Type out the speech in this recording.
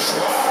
Ein!